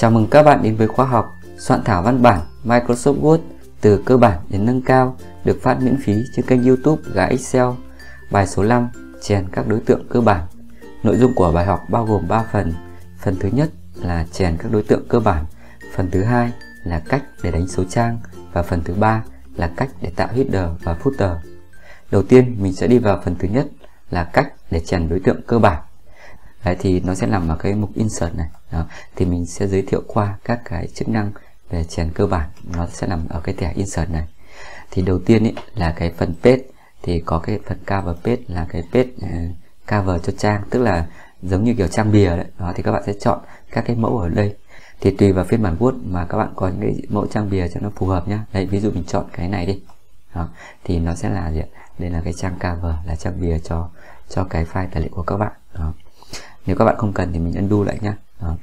Chào mừng các bạn đến với khóa học soạn thảo văn bản Microsoft Word từ cơ bản đến nâng cao, được phát miễn phí trên kênh YouTube Gà Excel. Bài số 5 chèn các đối tượng cơ bản. Nội dung của bài học bao gồm 3 phần. Phần thứ nhất là chèn các đối tượng cơ bản. Phần thứ hai là cách để đánh số trang và phần thứ ba là cách để tạo header và footer. Đầu tiên, mình sẽ đi vào phần thứ nhất là cách để chèn đối tượng cơ bản. Đấy, thì nó sẽ nằm ở cái mục insert này. Đó. thì mình sẽ giới thiệu qua các cái chức năng về chèn cơ bản. Nó sẽ nằm ở cái thẻ insert này. Thì đầu tiên ý, là cái phần page. Thì có cái phần cover page là cái page uh, cover cho trang. Tức là giống như kiểu trang bìa đấy. Đó thì các bạn sẽ chọn các cái mẫu ở đây. Thì tùy vào phiên bản Word mà các bạn có những cái mẫu trang bìa cho nó phù hợp nhá. Đây ví dụ mình chọn cái này đi. Đó, thì nó sẽ là gì đây là cái trang cover là trang bìa cho cho cái file tài liệu của các bạn. Đó nếu các bạn không cần thì mình undo lại nhá. Đó.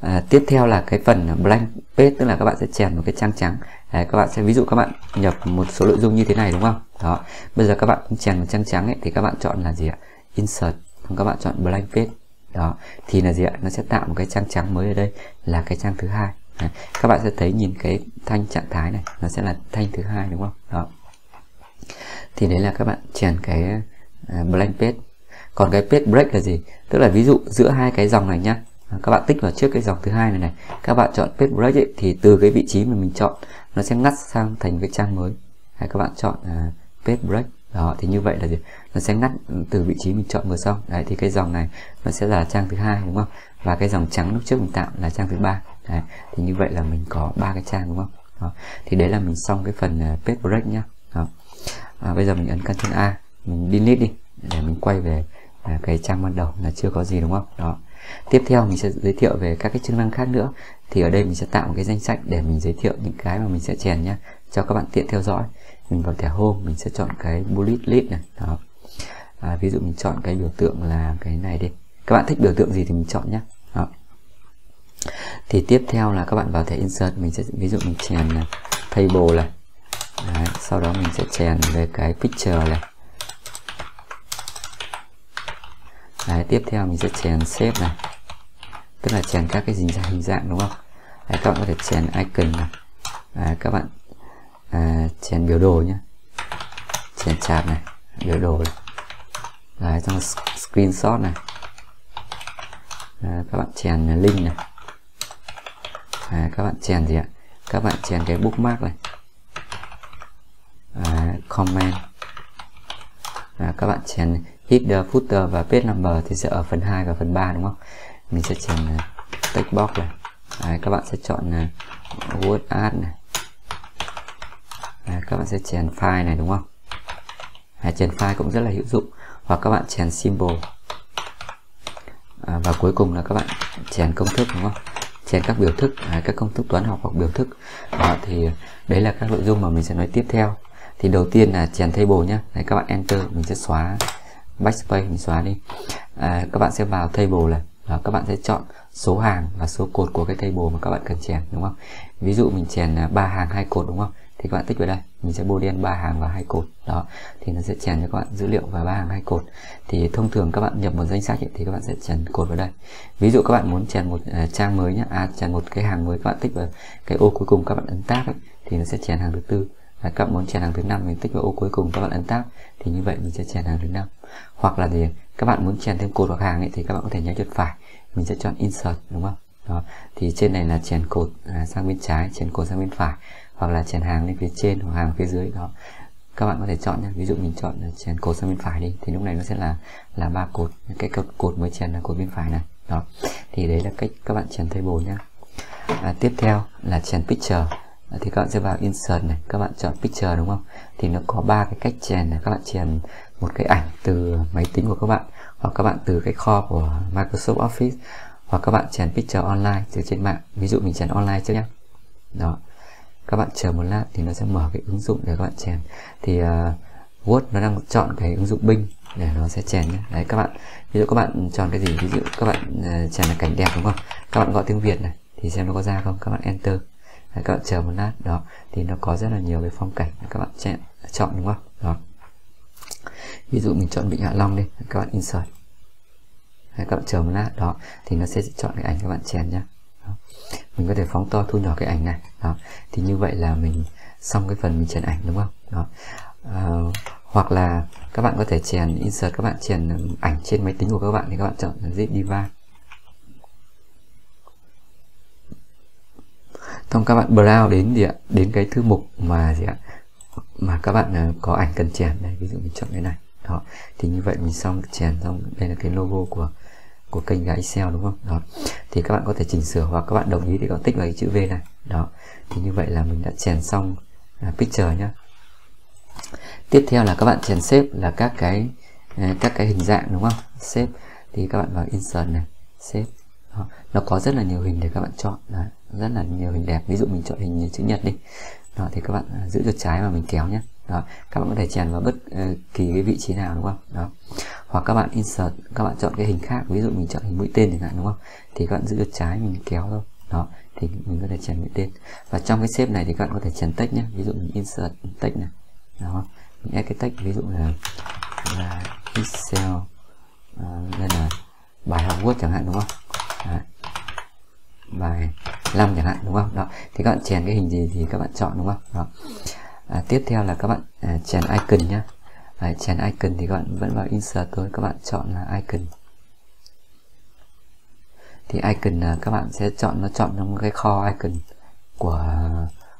À, tiếp theo là cái phần blank page tức là các bạn sẽ chèn một cái trang trắng. À, các bạn sẽ ví dụ các bạn nhập một số nội dung như thế này đúng không? Đó. Bây giờ các bạn cũng chèn một trang trắng ấy, thì các bạn chọn là gì ạ? Insert. Các bạn chọn blank page. Đó. Thì là gì ạ? Nó sẽ tạo một cái trang trắng mới ở đây là cái trang thứ hai. À, các bạn sẽ thấy nhìn cái thanh trạng thái này nó sẽ là thanh thứ hai đúng không? Đó. Thì đấy là các bạn chèn cái à, blank page còn cái page break là gì? Tức là ví dụ giữa hai cái dòng này nhá. À, các bạn tích vào trước cái dòng thứ hai này này. Các bạn chọn page break ấy, thì từ cái vị trí mà mình chọn nó sẽ ngắt sang thành cái trang mới. Hay các bạn chọn à, uh, page break. Đó thì như vậy là gì? Nó sẽ ngắt từ vị trí mình chọn vừa xong. Đấy thì cái dòng này nó sẽ là trang thứ hai đúng không? Và cái dòng trắng lúc trước mình tạo là trang thứ ba. Đấy, thì như vậy là mình có ba cái trang đúng không? Đó. thì đấy là mình xong cái phần à, uh, page break nhá. Đó. À, bây giờ mình ấn Ctrl A mình delete đi để mình quay về à, cái trang ban đầu là chưa có gì đúng không? Đó. Tiếp theo mình sẽ giới thiệu về các cái chức năng khác nữa. Thì ở đây mình sẽ tạo một cái danh sách để mình giới thiệu những cái mà mình sẽ chèn nhé, cho các bạn tiện theo dõi. Mình vào thẻ home mình sẽ chọn cái bullet list này. Đó. À, ví dụ mình chọn cái biểu tượng là cái này đi. Các bạn thích biểu tượng gì thì mình chọn nhé đó. thì tiếp theo là các bạn vào thẻ insert mình sẽ ví dụ mình chèn table này. Đấy, sau đó mình sẽ chèn về cái picture này. Đấy, tiếp theo mình sẽ chèn shape này. Tức là chèn các cái hình dạng hình dạng đúng không? Đấy, các bạn có thể chèn icon này. Đấy, các bạn à, chèn biểu đồ nhé chèn chart này biểu đồ này. Đấy, xong screenshot này. Đấy, các bạn chèn link này. Đấy, các bạn chèn gì ạ? Các bạn chèn cái bookmark này. Đấy, comment. Đấy, các bạn chèn header, footer và page number thì sẽ ở phần 2 và phần 3 đúng không? Mình sẽ chèn uh, à, text box này. Đấy, các bạn sẽ chọn uh, word art này. Đấy, các bạn sẽ chèn file này đúng không? Đấy, chèn file cũng rất là hữu dụng. Hoặc các bạn chèn symbol. À, và cuối cùng là các bạn chèn công thức đúng không? Chèn các biểu thức, à, các công thức toán học hoặc biểu thức. à, thì đấy là các nội dung mà mình sẽ nói tiếp theo. Thì đầu tiên là chèn table nhé. Đấy, các bạn enter, mình sẽ xóa backspace mình xóa đi à, các bạn sẽ vào table này và các bạn sẽ chọn số hàng và số cột của cái table mà các bạn cần chèn đúng không ví dụ mình chèn ba hàng hai cột đúng không thì các bạn tích vào đây mình sẽ boolean ba hàng và hai cột đó thì nó sẽ chèn cho các bạn dữ liệu và ba hàng hai cột thì thông thường các bạn nhập một danh sách ấy, thì các bạn sẽ chèn cột vào đây ví dụ các bạn muốn chèn một uh, trang mới nhé à chèn một cái hàng mới các bạn tích vào cái ô cuối cùng các bạn ấn tab ấy, thì nó sẽ chèn hàng thứ tư và các bạn muốn chèn hàng thứ năm mình tích vào ô cuối cùng các bạn ấn tab. Thì như vậy mình sẽ chèn hàng thứ năm. Hoặc là gì các bạn muốn chèn thêm cột hoặc hàng ấy thì các bạn có thể nhấn chuột phải. Mình sẽ chọn insert đúng không? Đó. Thì trên này là chèn cột à, sang bên trái chèn cột sang bên phải. Hoặc là chèn hàng lên phía trên hoặc hàng phía dưới đó. Các bạn có thể chọn nhé ví dụ mình chọn à, chèn cột sang bên phải đi. Thì lúc này nó sẽ là là ba cột. Cái cột, cột mới chèn là cột bên phải này. Đó. Thì đấy là cách các bạn chèn table nhá. À, tiếp theo là chèn picture. Ờ, thì các bạn sẽ vào insert này các bạn chọn picture đúng không? Thì nó có ba cái cách chèn này các bạn chèn một cái ảnh từ máy tính của các bạn hoặc các bạn từ cái kho của Microsoft Office hoặc các bạn chèn picture online từ trên mạng. Ví dụ mình chèn online trước nhé đó. Các bạn chờ một lát thì nó sẽ mở cái ứng dụng để các bạn chèn. Thì uh, Word nó đang chọn cái ứng dụng Bing để nó sẽ chèn nhé đấy các bạn ví dụ các bạn chọn cái gì? Ví dụ các bạn uh, chèn là cảnh đẹp đúng không? Các bạn gọi tiếng Việt này thì xem nó có ra không? Các bạn enter các bạn chờ một lát đó. Thì nó có rất là nhiều cái phong cảnh các bạn chọn chọn đúng không? Đó. Ví dụ mình chọn Vịnh Hạ Long đi các bạn insert. Đấy, các bạn chờ một lát đó. Thì nó sẽ chọn cái ảnh các bạn chèn nhá. Mình có thể phóng to thu nhỏ cái ảnh này đó. Thì như vậy là mình xong cái phần mình chèn ảnh đúng không? Đó. À, hoặc là các bạn có thể chèn insert các bạn chèn ảnh trên máy tính của các bạn thì các bạn chọn zip diva. Xong các bạn browse đến gì ạ? Đến cái thư mục mà gì ạ? Mà các bạn ờ, có ảnh cần chèn đây ví dụ mình chọn cái này. Đó thì như vậy mình xong chèn xong đây là cái logo của của kênh gái Excel đúng không? Đó thì các bạn có thể chỉnh sửa hoặc các bạn đồng ý thì các bạn tích vào cái chữ V này. Đó thì như vậy là mình đã chèn xong à, picture nhá. Tiếp theo là các bạn chèn xếp là các cái à, các cái hình dạng đúng không? Xếp thì các bạn vào insert này xếp nó có rất là nhiều hình để các bạn chọn Đấy, rất là nhiều hình đẹp. Ví dụ mình chọn hình chữ nhật đi. Đó thì các bạn à, giữ chuột trái mà mình kéo nhé. Đó các bạn có thể chèn vào bất ờ, kỳ cái vị trí nào đúng không? Đó. Hoặc các bạn insert các bạn chọn cái hình khác ví dụ mình chọn hình mũi tên chẳng hạn đúng không? Thì các bạn giữ chuột trái mình kéo thôi. Đó thì mình có thể chèn mũi tên. Và trong cái xếp này thì các bạn có thể chèn text nhé. Ví dụ mình insert text này. Đó. Mình add cái text ví dụ là là excel à, uh, đây là bài học word chẳng hạn đúng không? Đấy bài 5 chẳng hạn đúng không? Đó. Thì các bạn chèn cái hình gì thì các bạn chọn đúng không? Đó. À, tiếp theo là các bạn à, chèn icon nhá. À, chèn icon thì các bạn vẫn vào insert thôi các bạn chọn là icon. Thì icon là các bạn sẽ chọn nó chọn trong cái kho icon của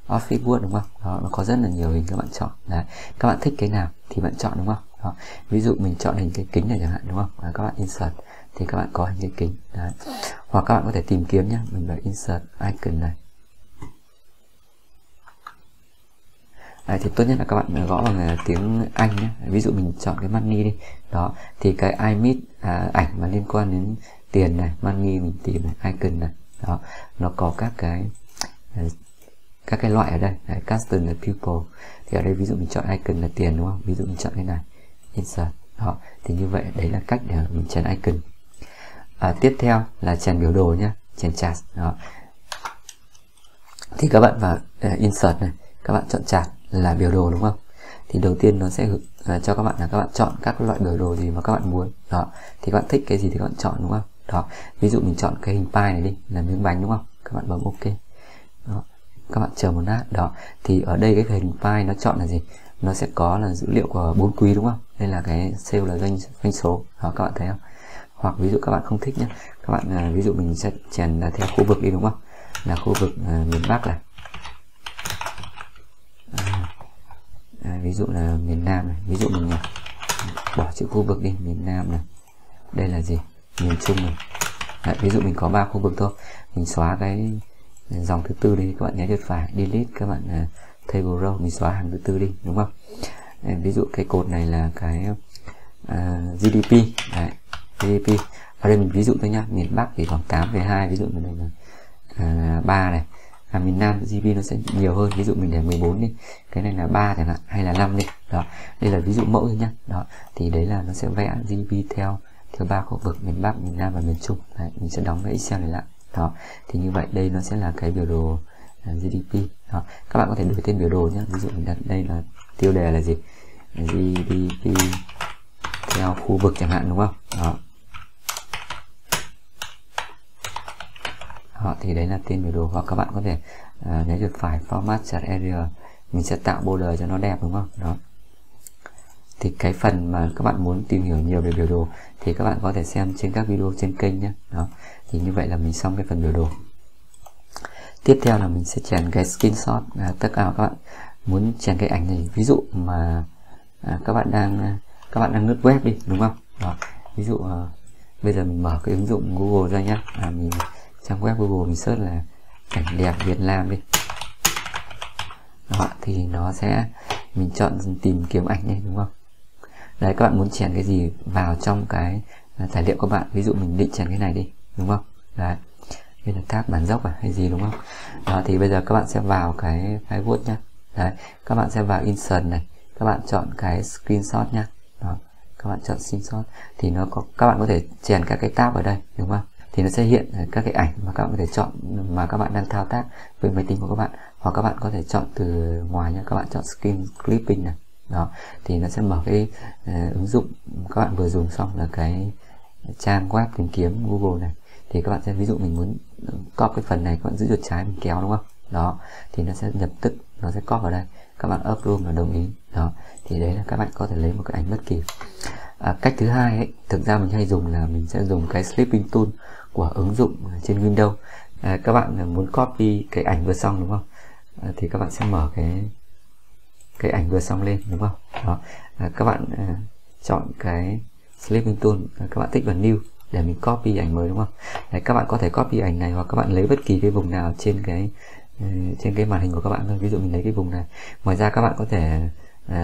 Office Word đúng không? Đó nó có rất là nhiều hình các bạn chọn. Đấy. Các bạn thích cái nào thì bạn chọn đúng không? Đó. ví dụ mình chọn hình cái kính này chẳng hạn đúng không? Và các bạn insert thì các bạn có hình cái kính đấy hoặc các bạn có thể tìm kiếm nhé mình vào insert icon này Đấy, thì tốt nhất là các bạn gõ bằng à, tiếng Anh nhé. Ví dụ mình chọn cái money đi. Đó, thì cái image à, ảnh mà liên quan đến tiền này, money mình tìm này, icon này. Đó, nó có các cái à, các cái loại ở đây. Đấy, custom là people. Thì ở đây ví dụ mình chọn icon là tiền đúng không? Ví dụ mình chọn cái này, insert. Đó, thì như vậy đấy là cách để mình chèn icon. À, tiếp theo là chèn biểu đồ nhé, chèn chart. Đó. Thì các bạn vào uh, insert này, các bạn chọn chart là biểu đồ đúng không? Thì đầu tiên nó sẽ uh, cho các bạn là các bạn chọn các loại biểu đồ gì mà các bạn muốn đó. Thì các bạn thích cái gì thì các bạn chọn đúng không? Đó. Ví dụ mình chọn cái hình pie này đi là miếng bánh đúng không? Các bạn bấm ok. Đó. Các bạn chờ một lát đó. Thì ở đây cái hình pie nó chọn là gì? Nó sẽ có là dữ liệu của bốn quý đúng không? Đây là cái sale là doanh doanh số. Đó các bạn thấy không? Hoặc ví dụ các bạn không thích nhé các bạn à, ví dụ mình sẽ chèn là theo khu vực đi đúng không? Là khu vực à, miền bắc này. À, à, ví dụ là miền Nam này. Ví dụ mình à, bỏ chữ khu vực đi miền Nam này. Đây là gì? Miền Trung này. Đấy, ví dụ mình có ba khu vực thôi. Mình xóa cái dòng thứ tư đi các bạn nhớ chuột phải. Delete các bạn à, table row mình xóa hàng thứ tư đi đúng không? À, ví dụ cái cột này là cái à, GDP Đấy, GDP ở đây mình ví dụ thôi nhá. Miền Bắc thì khoảng 8,2 ví dụ mình đây là à, uh, 3 này. À, miền Nam GDP nó sẽ nhiều hơn. Ví dụ mình để 14 đi. Cái này là 3 chẳng hạn hay là 5 đi. Đó. Đây là ví dụ mẫu thôi nhá. Đó. Thì đấy là nó sẽ vẽ GDP theo theo ba khu vực miền Bắc miền Nam và miền Trung. Đấy, mình sẽ đóng cái Excel này lại. Đó. Thì như vậy đây nó sẽ là cái biểu đồ à, GDP đó. các bạn có thể đổi tên biểu đồ nhé ví dụ mình đặt đây là tiêu đề là gì? GDP theo khu vực chẳng hạn đúng không? Đó. Họ thì đấy là tên biểu đồ hoặc các bạn có thể uh, nhấn chuột phải format chart area. Mình sẽ tạo border cho nó đẹp đúng không? Đó. Thì cái phần mà các bạn muốn tìm hiểu nhiều về biểu đồ thì các bạn có thể xem trên các video trên kênh nhé. Đó. Thì như vậy là mình xong cái phần biểu đồ. Tiếp theo là mình sẽ chèn cái screenshot à, tất cả các bạn muốn chèn cái ảnh này. Ví dụ mà à, các bạn đang à, các bạn đang lướt web đi đúng không? Đó. Ví dụ à, bây giờ mình mở cái ứng dụng Google ra nhé. À, mình trang web Google mình search là cảnh đẹp Việt Nam đi. Đó, thì nó sẽ mình chọn tìm kiếm ảnh này đúng không? Đấy các bạn muốn chèn cái gì vào trong cái à, tài liệu của bạn? Ví dụ mình định chèn cái này đi đúng không? Đấy đây là tab bản dốc à hay gì đúng không? Đó thì bây giờ các bạn sẽ vào cái file Word nhá. Đấy các bạn sẽ vào insert này. Các bạn chọn cái screenshot nhá. Đó các bạn chọn screenshot. Thì nó có các bạn có thể chèn các cái tab ở đây đúng không? Thì nó sẽ hiện các cái ảnh mà các bạn có thể chọn mà các bạn đang thao tác với máy tính của các bạn. Hoặc các bạn có thể chọn từ ngoài nhé các bạn chọn screen clipping này. Đó thì nó sẽ mở cái uh, ứng dụng các bạn vừa dùng xong là cái trang web tìm kiếm Google này. Thì các bạn sẽ ví dụ mình muốn copy cái phần này các bạn giữ chuột trái mình kéo đúng không? Đó thì nó sẽ nhập tức nó sẽ copy vào đây. Các bạn upload là đồng ý. Đó thì đấy là các bạn có thể lấy một cái ảnh bất kỳ. À, cách thứ hai ấy thực ra mình hay dùng là mình sẽ dùng cái sleeping tool của ứng dụng trên Windows. À, các bạn muốn copy cái ảnh vừa xong đúng không? À, thì các bạn sẽ mở cái cái ảnh vừa xong lên đúng không? Đó. À, các bạn à, chọn cái slipping tool à, các bạn tích vào new để mình copy ảnh mới đúng không? Đấy, các bạn có thể copy ảnh này hoặc các bạn lấy bất kỳ cái vùng nào trên cái à, trên cái màn hình của các bạn thôi. Ví dụ mình lấy cái vùng này. Ngoài ra các bạn có thể uh,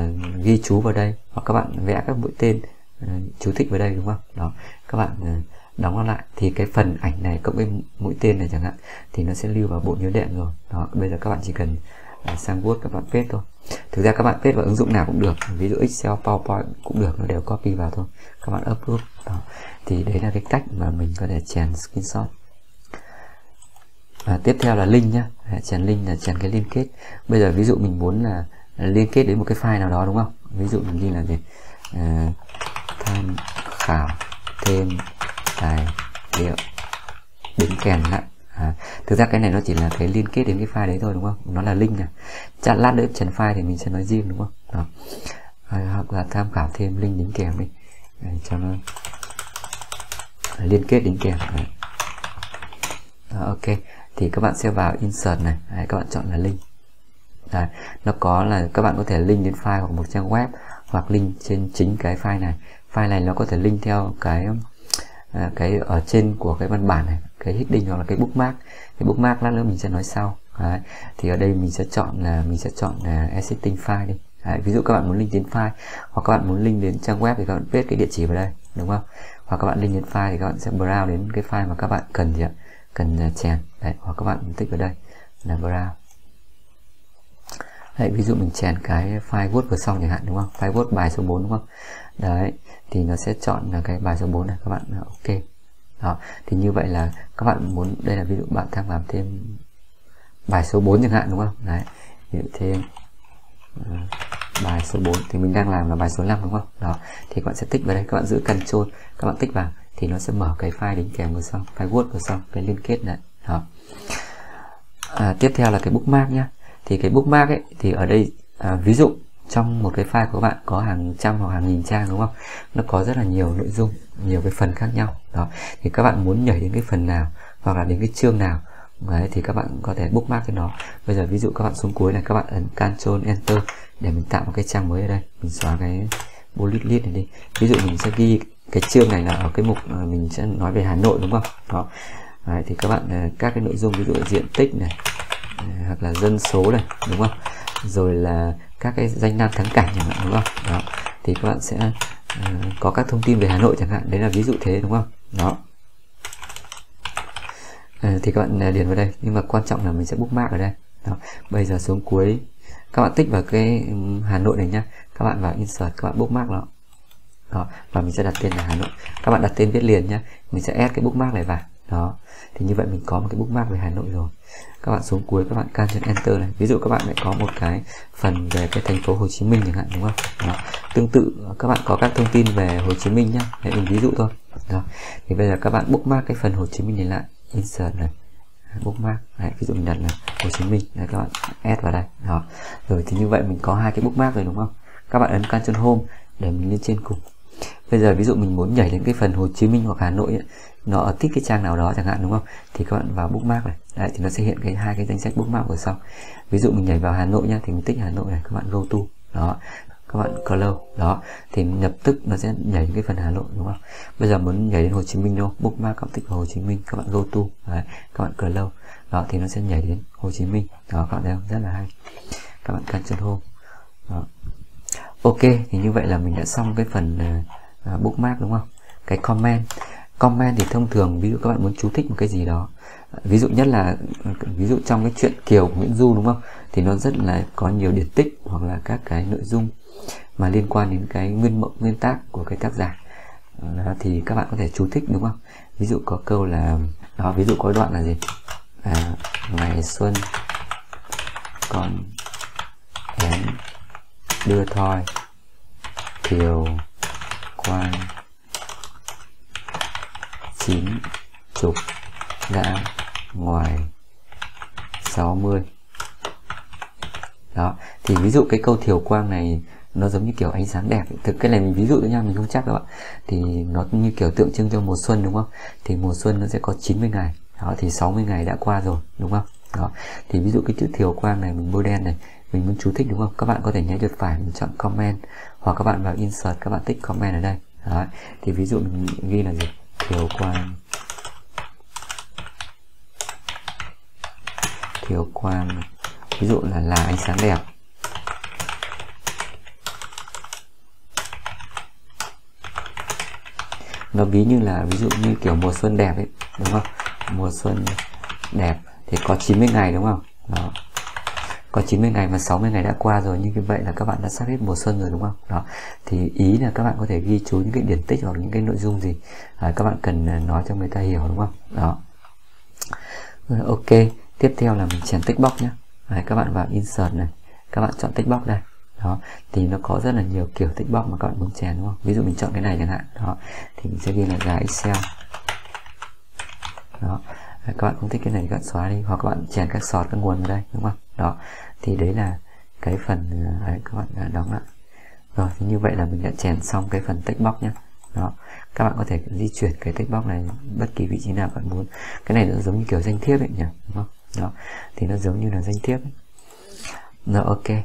ghi chú vào đây hoặc các bạn vẽ các mũi tên uh, chú thích vào đây đúng không? Đó. Các bạn uh, đóng nó lại. Thì cái phần ảnh này cộng với mũi tên này chẳng hạn thì nó sẽ lưu vào bộ nhớ đệm rồi. Đó bây giờ các bạn chỉ cần à, sang Word các bạn paste thôi. Thực ra các bạn paste vào ứng dụng nào cũng được. Ví dụ Excel PowerPoint cũng được nó đều copy vào thôi. Các bạn upload. Đó. Thì đấy là cái cách mà mình có thể chèn screenshot. Và tiếp theo là link nhá. Chèn link là chèn cái liên kết. Bây giờ ví dụ mình muốn là liên kết đến một cái file nào đó đúng không? Ví dụ mình ghi là gì? À, tham khảo thêm tài liệu đính kèm lại à, thực ra cái này nó chỉ là cái liên kết đến cái file đấy thôi đúng không? Nó là link này. Chặn lát nữa trần file thì mình sẽ nói riêng đúng không? Đó. À, hoặc là tham khảo thêm link đính kèm đi. Để cho nó liên kết đính kèm. Đấy. Đó, ok. Thì các bạn sẽ vào insert này. Đấy, các bạn chọn là link. Đấy, nó có là các bạn có thể link đến file hoặc một trang web hoặc link trên chính cái file này. File này nó có thể link theo cái um, à, cái ở trên của cái văn bản này cái heading hoặc là cái bookmark cái bookmark lát nữa mình sẽ nói sau. Đấy. thì ở đây mình sẽ chọn là mình sẽ chọn là existing file đi. Đấy. ví dụ các bạn muốn link đến file hoặc các bạn muốn link đến trang web thì các bạn viết cái địa chỉ vào đây đúng không? Hoặc các bạn link đến file thì các bạn sẽ browse đến cái file mà các bạn cần gì ạ? Cần à, chèn. Đấy hoặc các bạn tích vào đây là browse. Đấy, ví dụ mình chèn cái file word vừa xong chẳng hạn đúng không? File word bài số 4 đúng không? Đấy thì nó sẽ chọn là cái bài số 4 này các bạn à, ok. Đó thì như vậy là các bạn muốn đây là ví dụ bạn tham làm thêm bài số 4 chẳng hạn đúng không? Đấy ví dụ thêm uh, bài số 4 thì mình đang làm là bài số 5 đúng không? Đó thì các bạn sẽ tích vào đây các bạn giữ control các bạn tích vào thì nó sẽ mở cái file đính kèm vừa xong file word vừa xong cái liên kết này đó. À, tiếp theo là cái bookmark nhá. Thì cái bookmark ấy thì ở đây à, ví dụ trong một cái file của các bạn có hàng trăm hoặc hàng nghìn trang đúng không? Nó có rất là nhiều nội dung nhiều cái phần khác nhau. Đó. Thì các bạn muốn nhảy đến cái phần nào hoặc là đến cái chương nào đấy thì các bạn có thể bookmark cái nó bây giờ ví dụ các bạn xuống cuối này các bạn ấn Ctrl Enter để mình tạo một cái trang mới ở đây. Mình xóa cái bullet list này đi. Ví dụ mình sẽ ghi cái chương này là ở cái mục mình sẽ nói về Hà Nội đúng không? Đó. Đấy, thì các bạn à, các cái nội dung ví dụ diện tích này à, hoặc là dân số này đúng không? Rồi là các cái danh lam thắng cảnh chẳng hạn đúng không? Đó. Thì các bạn sẽ uh, có các thông tin về Hà Nội chẳng hạn. Đấy là ví dụ thế đúng không? Đó. Uh, thì các bạn ờ, điền vào đây. Nhưng mà quan trọng là mình sẽ bookmark ở đây. Đó. bây giờ xuống cuối. Các bạn tích vào cái Hà Nội này nhá. Các bạn vào insert các bạn bookmark nó. Đó. Và mình sẽ đặt tên là Hà Nội. Các bạn đặt tên viết liền nhá. Mình sẽ add cái bookmark này vào. Đó thì như vậy mình có một cái bookmark về Hà Nội rồi. Các bạn xuống cuối các bạn can trên enter này. Ví dụ các bạn lại có một cái phần về cái thành phố Hồ Chí Minh chẳng hạn đúng không? Đó. tương tự các bạn có các thông tin về Hồ Chí Minh nhá. Để mình ví dụ thôi. Đó. Thì bây giờ các bạn bookmark cái phần Hồ Chí Minh này lại. Insert này. Bookmark. Đấy, ví dụ mình đặt là Hồ Chí Minh. Đấy, các bạn add vào đây. Đó. Rồi thì như vậy mình có hai cái bookmark rồi đúng không? Các bạn ấn Ctrl Home để mình lên trên cùng. Bây giờ ví dụ mình muốn nhảy đến cái phần Hồ Chí Minh hoặc Hà Nội ấy, nó ở tích cái trang nào đó chẳng hạn đúng không? Thì các bạn vào bookmark này. Đấy thì nó sẽ hiện cái hai cái danh sách bookmark ở sau. Ví dụ mình nhảy vào Hà Nội nhá thì mình tích Hà Nội này các bạn go to. Đó các bạn close. Đó thì nhập tức nó sẽ nhảy cái phần Hà Nội đúng không? Bây giờ muốn nhảy đến Hồ Chí Minh đâu? Bookmark các bạn tích vào Hồ Chí Minh các bạn go to. Đấy, các bạn close. Đó thì nó sẽ nhảy đến Hồ Chí Minh. Đó các bạn thấy không? Rất là hay. Các bạn Ctrl Home đó. Ok thì như vậy là mình đã xong cái phần uh, bookmark đúng không? Cái comment comment thì thông thường ví dụ các bạn muốn chú thích một cái gì đó. Ví dụ nhất là ví dụ trong cái chuyện Kiều của Nguyễn Du đúng không? Thì nó rất là có nhiều điển tích hoặc là các cái nội dung mà liên quan đến cái nguyên mẫu nguyên tác của cái tác giả. Đó, thì các bạn có thể chú thích đúng không? Ví dụ có câu là đó ví dụ có đoạn là gì? À, ngày xuân còn én đưa thoi kiều quan chín chục đã ngoài 60 đó, thì ví dụ cái câu thiều quang này nó giống như kiểu ánh sáng đẹp. Thực cái này mình ví dụ nha mình không chắc các bạn thì nó như kiểu tượng trưng cho mùa xuân đúng không? Thì mùa xuân nó sẽ có 90 ngày. Đó, thì 60 ngày đã qua rồi, đúng không? Đó, thì ví dụ cái chữ thiều quang này, mình bôi đen này, mình muốn chú thích đúng không? Các bạn có thể nhấn chuột phải mình chọn comment hoặc các bạn vào insert các bạn tích comment ở đây. Đó, thì ví dụ mình ghi là gì? Thiếu quang thiếu quang ví dụ là là ánh sáng đẹp. Nó ví như là, ví dụ như kiểu mùa xuân đẹp ấy, đúng không? Mùa xuân đẹp thì có 90 ngày, đúng không? Đó có 90 ngày và 60 ngày đã qua rồi như vậy là các bạn đã sắp hết mùa xuân rồi đúng không? Đó. Thì ý là các bạn có thể ghi chú những cái điển tích hoặc những cái nội dung gì à, các bạn cần à, nói cho người ta hiểu đúng không? Đó. Ok. Tiếp theo là mình chèn tích box nhé Đấy, các bạn vào insert này. Các bạn chọn tích box đây. Đó. Thì nó có rất là nhiều kiểu tích box mà các bạn muốn chèn đúng không? Ví dụ mình chọn cái này chẳng hạn. Đó. Thì mình sẽ ghi là giá excel. Đó. Các bạn không thích cái này các bạn xóa đi. Hoặc các bạn chèn các sọt các nguồn vào đây đúng không? Đó thì đấy là cái phần ờ, đấy, các bạn ờ, đóng lại rồi thì như vậy là mình đã chèn xong cái phần text box nhé đó các bạn có thể di chuyển cái text box này bất kỳ vị trí nào bạn muốn. Cái này nó giống như kiểu danh thiếp ấy nhỉ đúng không? Đó thì nó giống như là danh thiếp ấy. rồi ok.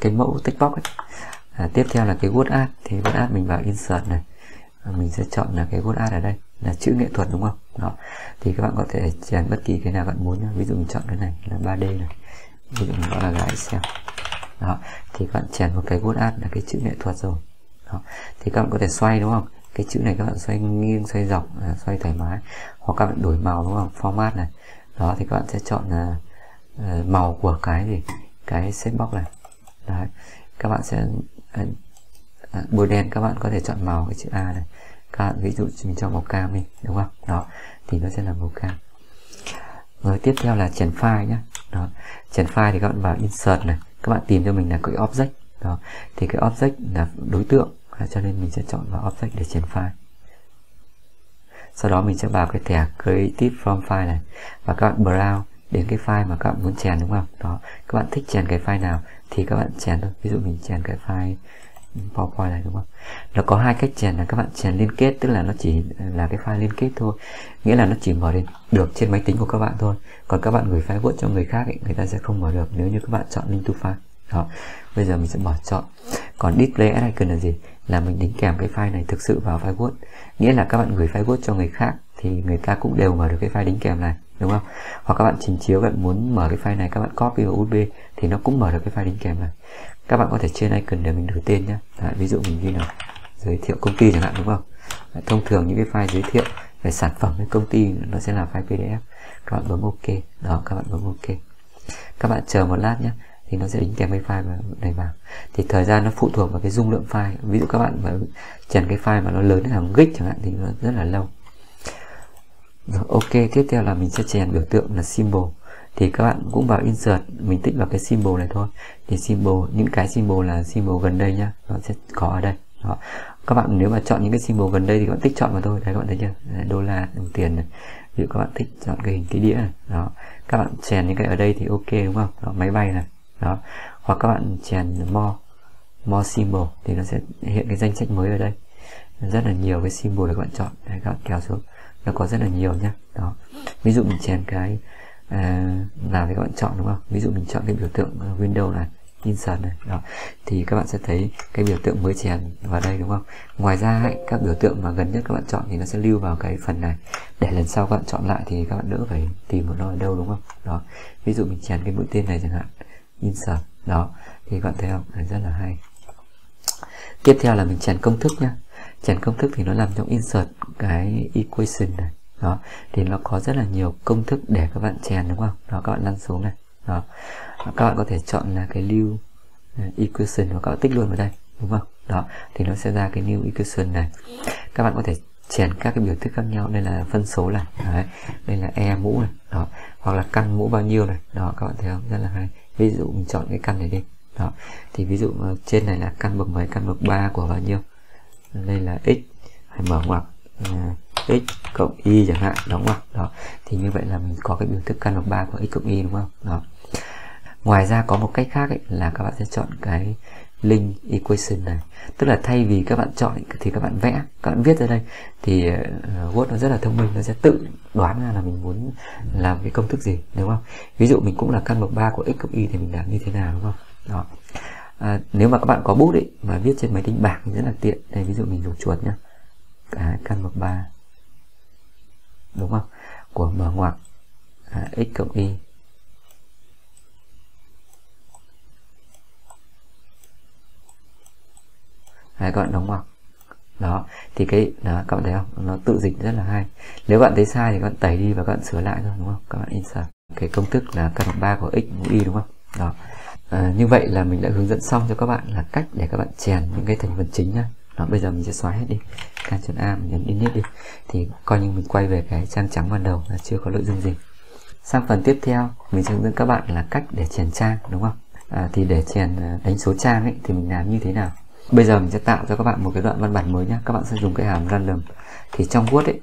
Cái mẫu text box ấy. À, tiếp theo là cái word art thì word art mình vào insert này. À, mình sẽ chọn là cái word art ở đây là chữ nghệ thuật đúng không? Đó thì các bạn có thể chèn bất kỳ cái nào bạn muốn ví dụ mình chọn cái này là 3D này ví dụ nó gọi là gái xem. Đó thì các bạn chèn một cái bút áp là cái chữ nghệ thuật rồi. Đó. thì các bạn có thể xoay đúng không? Cái chữ này các bạn xoay nghiêng xoay dọc à, xoay thoải mái. Hoặc các bạn đổi màu đúng không? Format này. Đó thì các bạn sẽ chọn uh, màu của cái gì? Cái set box này. Đấy các bạn sẽ uh, uh, bôi đen các bạn có thể chọn màu cái chữ A này. Các bạn ví dụ mình cho màu cam đi đúng không? Đó thì nó sẽ là màu cam. Rồi tiếp theo là chèn file nhé đó. Chèn file thì các bạn vào insert này. Các bạn tìm cho mình là cái object. Đó. Thì cái object là đối tượng. À, cho nên mình sẽ chọn vào object để chèn file. Sau đó mình sẽ vào cái thẻ creative from file này. Và các bạn browse đến cái file mà các bạn muốn chèn, đúng không? Đó. Các bạn thích chèn cái file nào thì các bạn chèn thôi. Ví dụ mình chèn cái file PowerPoint này đúng không? Nó có hai cách chèn là các bạn chèn liên kết tức là nó chỉ là cái file liên kết thôi. Nghĩa là nó chỉ mở được trên máy tính của các bạn thôi. Còn các bạn gửi file Word cho người khác ấy, người ta sẽ không mở được nếu như các bạn chọn link to file. Đó. Bây giờ mình sẽ bỏ chọn. Còn display as icon là gì? Là mình đính kèm cái file này thực sự vào file Word. Nghĩa là các bạn gửi file Word cho người khác thì người ta cũng đều mở được cái file đính kèm này đúng không? Hoặc các bạn trình chiếu bạn muốn mở cái file này các bạn copy vào USB thì nó cũng mở được cái file đính kèm này. Các bạn có thể trên icon để mình đổi tên nhé Đấy, ví dụ mình ghi là giới thiệu công ty chẳng hạn đúng không? Đấy, thông thường những cái file giới thiệu về sản phẩm với công ty nó sẽ là file PDF các bạn bấm OK. Đó các bạn bấm OK. Các bạn chờ một lát nhé thì nó sẽ đính kèm cái file này vào. Thì thời gian nó phụ thuộc vào cái dung lượng file. Ví dụ các bạn mà chèn cái file mà nó lớn hàng gig chẳng hạn thì nó rất là lâu. Dạ, ok tiếp theo là mình sẽ chèn biểu tượng là symbol. Thì các bạn cũng vào insert mình tích vào cái symbol này thôi. Thì symbol những cái symbol là symbol gần đây nhá nó sẽ có ở đây. Đó. các bạn nếu mà chọn những cái symbol gần đây thì các bạn tích chọn vào thôi. Đấy các bạn thấy chưa? Đô la đồng tiền này. Ví dụ các bạn thích chọn cái hình cái đĩa này. Đó. Các bạn chèn những cái ở đây thì ok đúng không? Đó, máy bay này. Đó. Hoặc các bạn chèn more more symbol thì nó sẽ hiện cái danh sách mới ở đây. Rất là nhiều cái symbol để các bạn chọn. Đấy, các bạn kéo xuống nó có rất là nhiều nhá. Đó. Ví dụ mình chèn cái à, nào thì các bạn chọn đúng không? Ví dụ mình chọn cái biểu tượng ờ, Windows này insert này. Đó. Thì các bạn sẽ thấy cái biểu tượng mới chèn vào đây đúng không? Ngoài ra ấy, các biểu tượng mà gần nhất các bạn chọn thì nó sẽ lưu vào cái phần này. Để lần sau các bạn chọn lại thì các bạn đỡ phải tìm một nó ở đâu đúng không? Đó. Ví dụ mình chèn cái mũi tên này chẳng hạn. Insert. Đó. Thì các bạn thấy không? Rất là hay. Tiếp theo là mình chèn công thức nhá chèn công thức thì nó làm trong insert cái equation này. Đó, thì nó có rất là nhiều công thức để các bạn chèn, đúng không? Đó, các bạn lăn xuống này. Đó, các bạn có thể chọn là cái new à, equation và các bạn tích luôn vào đây, đúng không? Đó, thì nó sẽ ra cái new equation này. Các bạn có thể chèn các cái biểu thức khác nhau, đây là phân số này, đấy. đây là e mũ này, đó, hoặc là căn mũ bao nhiêu này. Đó, các bạn thấy không? Rất là hay. Ví dụ mình chọn cái căn này đi. Đó, thì ví dụ ờ, trên này là căn bậc mấy, căn bậc 3 của bao nhiêu? Đây là x phải mở ngoặc uh, à, x cộng y chẳng hạn đóng ngoặc đó thì như vậy là mình có cái biểu thức căn bậc 3 của x cộng y đúng không? Đó. Ngoài ra có một cách khác ấy, là các bạn sẽ chọn cái link equation này. Tức là thay vì các bạn chọn thì các bạn vẽ các bạn viết ra đây thì uh, Word nó rất là thông minh nó sẽ tự đoán ra là mình muốn làm cái công thức gì đúng không? Ví dụ mình cũng là căn bậc 3 của x cộng y thì mình làm như thế nào đúng không? Đó à, nếu mà các bạn có bút ấy mà viết trên máy tính bảng thì rất là tiện. Đây ví dụ mình dùng chuột nhá. Cả căn bậc 3 đúng không? Của mở ngoặc. À, x cộng y. Đấy, các bạn đóng ngoặc. Đó thì cái đó các bạn thấy không? Nó tự dịch rất là hay. Nếu bạn thấy sai thì các bạn tẩy đi và các bạn sửa lại thôi đúng không? Các bạn insert. Cái công thức là căn bậc 3 của x mũ y đúng không? Đó à, như vậy là mình đã hướng dẫn xong cho các bạn là cách để các bạn chèn những cái thành phần chính nhá. Đó bây giờ mình sẽ xóa hết đi. Ctrl A mình nhấn delete đi. Thì coi như mình quay về cái trang trắng ban đầu là chưa có nội dung gì. Sang phần tiếp theo mình sẽ hướng dẫn các bạn là cách để chèn trang đúng không? À, thì để chèn à, đánh số trang ấy thì mình làm như thế nào? Bây giờ mình sẽ tạo cho các bạn một cái đoạn văn bản mới nhé các bạn sẽ dùng cái hàm random. Thì trong Word ấy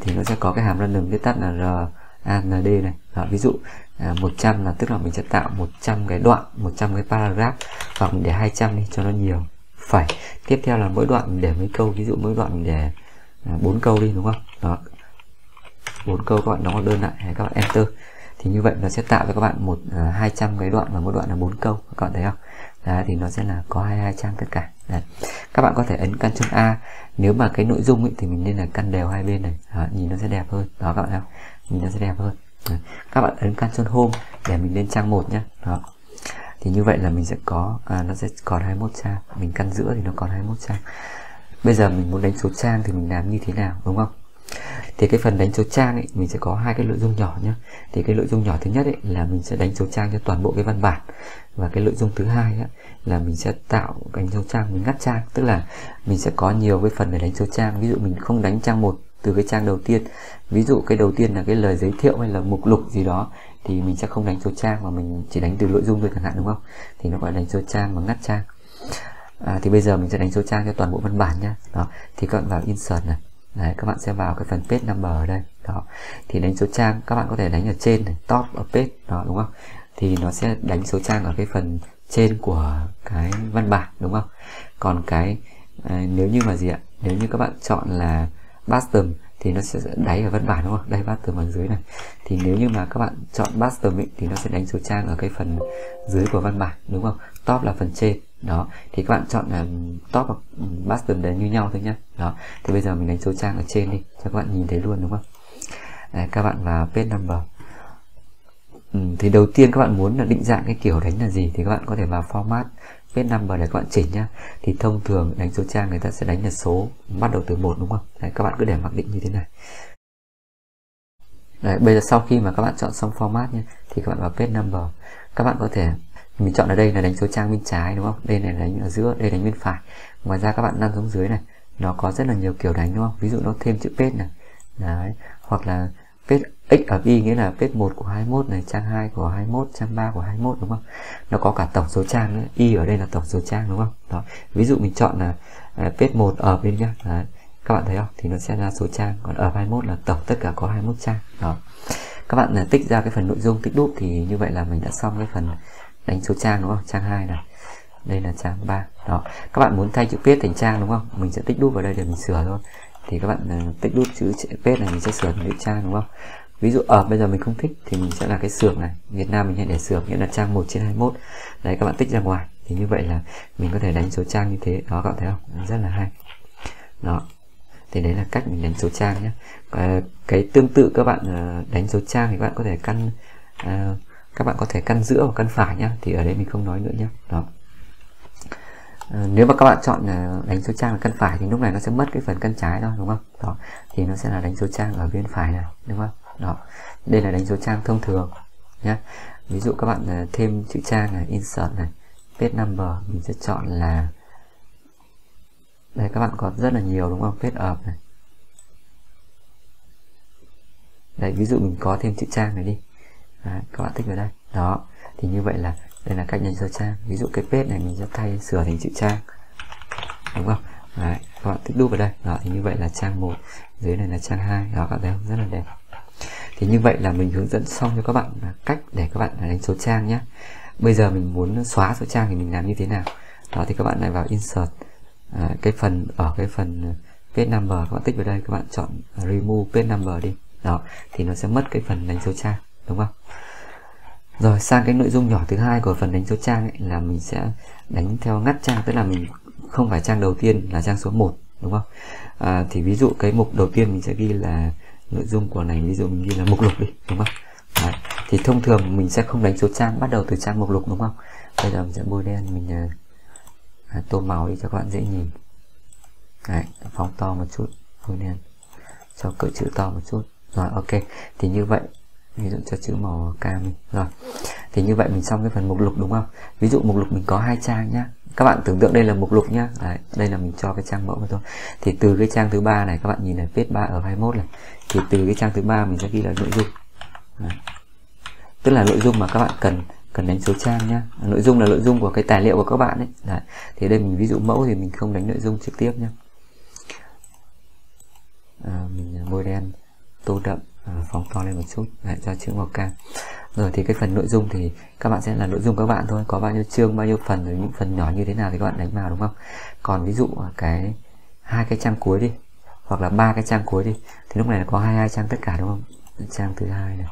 thì nó sẽ có cái hàm random viết tắt là r a n d này. Đó, ví dụ à, 100 là tức là mình sẽ tạo 100 cái đoạn 100 cái paragraph hoặc mình để 200 đi cho nó nhiều. Phải. Tiếp theo là mỗi đoạn mình để mấy câu ví dụ mỗi đoạn mình để à, câu đi đúng không? Đó. Bốn câu các bạn đóng đơn lại hay các bạn enter. Thì như vậy nó sẽ tạo cho các bạn một à, hai 200 cái đoạn và mỗi đoạn là bốn câu. Các bạn thấy không? Đấy, thì nó sẽ là có 22 trang tất cả. Đấy. các bạn có thể ấn căn Ctrl A. Nếu mà cái nội dung ấy, thì mình nên là căn đều hai bên này. Đó, nhìn nó sẽ đẹp hơn. Đó các bạn thấy không? Nhìn nó sẽ đẹp hơn các bạn ấn Ctrl Home để mình lên trang 1 nhé đó. Thì như vậy là mình sẽ có à, nó sẽ còn 21 trang. Mình căn giữa thì nó còn 21 trang. Bây giờ mình muốn đánh số trang thì mình làm như thế nào đúng không? Thì cái phần đánh số trang ấy mình sẽ có hai cái nội dung nhỏ nhé thì cái nội dung nhỏ thứ nhất ấy là mình sẽ đánh số trang cho toàn bộ cái văn bản. Và cái nội dung thứ hai ấy, là mình sẽ tạo đánh số trang mình ngắt trang. Tức là mình sẽ có nhiều cái phần để đánh số trang. Ví dụ mình không đánh trang một từ cái trang đầu tiên. Ví dụ cái đầu tiên là cái lời giới thiệu hay là mục lục gì đó thì mình sẽ không đánh số trang mà mình chỉ đánh từ nội dung thôi chẳng hạn đúng không? Thì nó gọi là đánh số trang và ngắt trang. À, thì bây giờ mình sẽ đánh số trang cho toàn bộ văn bản nhá. Đó thì các bạn vào insert này. Đấy, các bạn sẽ vào cái phần page number ở đây. Đó thì đánh số trang các bạn có thể đánh ở trên này top ở page đó đúng không? Thì nó sẽ đánh số trang ở cái phần trên của cái văn bản đúng không? Còn cái à, nếu như mà gì ạ? Nếu như các bạn chọn là bottom thì nó sẽ đáy ở văn bản đúng không? Đây bottom ở dưới này. Thì nếu như mà các bạn chọn bottom ấy, thì nó sẽ đánh số trang ở cái phần dưới của văn bản đúng không? Top là phần trên đó. Thì các bạn chọn là top hoặc bottom đều như nhau thôi nhé đó. Thì bây giờ mình đánh số trang ở trên đi cho các bạn nhìn thấy luôn đúng không? Đấy, các bạn vào page number. Ừ, thì đầu tiên các bạn muốn là định dạng cái kiểu đánh là gì thì các bạn có thể vào format page number để các bạn chỉnh nhá. Thì thông thường đánh số trang người ta sẽ đánh là số bắt đầu từ một đúng không? Đấy, các bạn cứ để mặc định như thế này. Đấy, bây giờ sau khi mà các bạn chọn xong format nhé thì các bạn vào page number. Các bạn có thể mình chọn ở đây là đánh số trang bên trái đúng không? Đây này đánh ở giữa đây đánh bên phải. Ngoài ra các bạn lăn xuống dưới này nó có rất là nhiều kiểu đánh đúng không? Ví dụ nó thêm chữ page này. Đấy hoặc là page x ở y nghĩa là page 1 của 21 này trang 2 của 21 trang 3 của 21 đúng không? Nó có cả tổng số trang nữa. Y ở đây là tổng số trang đúng không? Đó. Ví dụ mình chọn là uh, page 1 ở bên nhá. Đấy. các bạn thấy không? Thì nó sẽ ra số trang. Còn ở 21 là tổng tất cả có 21 trang. Đó. Các bạn là tích ra cái phần nội dung tích đúp thì như vậy là mình đã xong cái phần đánh số trang đúng không? Trang 2 này. Đây là trang 3 đó. Các bạn muốn thay chữ page thành trang đúng không? Mình sẽ tích đúp vào đây để mình sửa thôi. Thì các bạn à, tích đúp chữ page này mình sẽ sửa thành chữ trang đúng không? Ví dụ ở bây giờ mình không thích thì mình sẽ là cái xưởng này. Việt Nam mình hay để xưởng nghĩa là trang 1 trên 21 đấy các bạn tích ra ngoài. Thì như vậy là mình có thể đánh số trang như thế. Đó các bạn thấy không? Rất là hay. Đó. Thì đấy là cách mình đánh số trang nhé. À, cái tương tự các bạn ờ, đánh số trang thì các bạn có thể căn ờ, các bạn có thể căn giữa và căn phải nhá. Thì ở đây mình không nói nữa nhé đó. À, nếu mà các bạn chọn đánh số trang là căn phải thì lúc này nó sẽ mất cái phần căn trái thôi đúng không? Đó. Thì nó sẽ là đánh số trang ở bên phải này đúng không? Đó. Đây là đánh dấu trang thông thường nhé ví dụ các bạn ờ, thêm chữ trang này insert này page number mình sẽ chọn là đây các bạn có rất là nhiều đúng không? Page up này. Đây ví dụ mình có thêm chữ trang này đi. Đấy, các bạn tích vào đây. Đó. Thì như vậy là đây là cách đánh dấu trang. Ví dụ cái page này mình sẽ thay sửa thành chữ trang. Đúng không? Đấy, các bạn tích đúp vào đây. Đó thì như vậy là trang 1 dưới này là trang 2 đó các bạn thấy không? rất là đẹp thì như vậy là mình hướng dẫn xong cho các bạn cách để các bạn đánh số trang nhé. Bây giờ mình muốn xóa số trang thì mình làm như thế nào? Đó thì các bạn lại vào insert à, cái phần ở cái phần page number các bạn tích vào đây các bạn chọn remove page number đi. Đó thì nó sẽ mất cái phần đánh số trang đúng không? Rồi sang cái nội dung nhỏ thứ hai của phần đánh số trang ấy, là mình sẽ đánh theo ngắt trang tức là mình không phải trang đầu tiên là trang số 1 đúng không? À, thì ví dụ cái mục đầu tiên mình sẽ ghi là nội dung của này ví dụ mình ghi là mục lục đi đúng không? Đấy. thì thông thường mình sẽ không đánh số trang bắt đầu từ trang mục lục đúng không? Bây giờ mình sẽ bôi đen mình ờ, à, tô màu đi cho các bạn dễ nhìn. Đấy, phóng to một chút bôi đen cho cỡ chữ to một chút. Rồi ok. Thì như vậy ví dụ cho chữ màu cam rồi thì như vậy mình xong cái phần mục lục đúng không? Ví dụ mục lục mình có hai trang nhá các bạn tưởng tượng đây là mục lục nhá. Đấy, đây là mình cho cái trang mẫu thôi. Thì từ cái trang thứ ba này các bạn nhìn này page 3 ở 21 này. Thì từ cái trang thứ ba mình sẽ ghi là nội dung. Đấy. tức là nội dung mà các bạn cần cần đánh số trang nhá. Nội dung là nội dung của cái tài liệu của các bạn đấy, đấy. thì đây mình ví dụ mẫu thì mình không đánh nội dung trực tiếp nhá. À, mình à, bôi đen tô đậm à, phóng to lên một chút để cho chữ màu cam. Rồi thì cái phần nội dung thì các bạn sẽ là nội dung các bạn thôi. Có bao nhiêu chương bao nhiêu phần rồi những phần nhỏ như thế nào thì các bạn đánh vào đúng không? Còn ví dụ cái hai cái trang cuối đi hoặc là ba cái trang cuối đi thì lúc này là có hai hai trang tất cả đúng không? Trang thứ hai này.